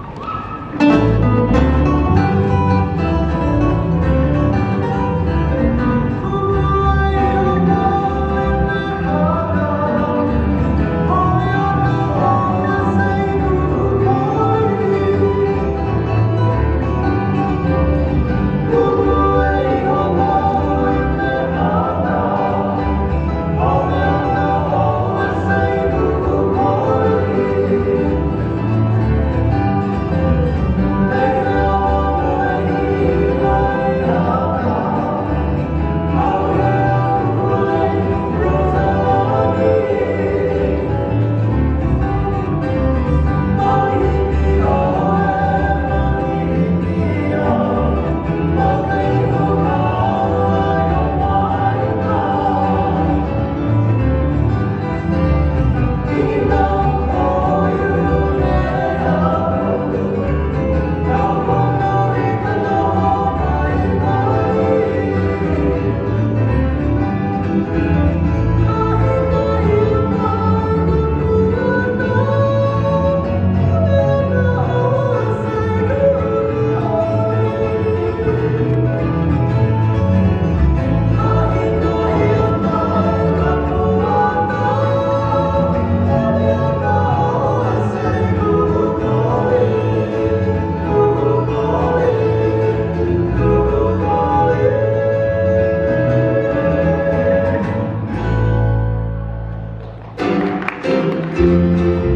you Música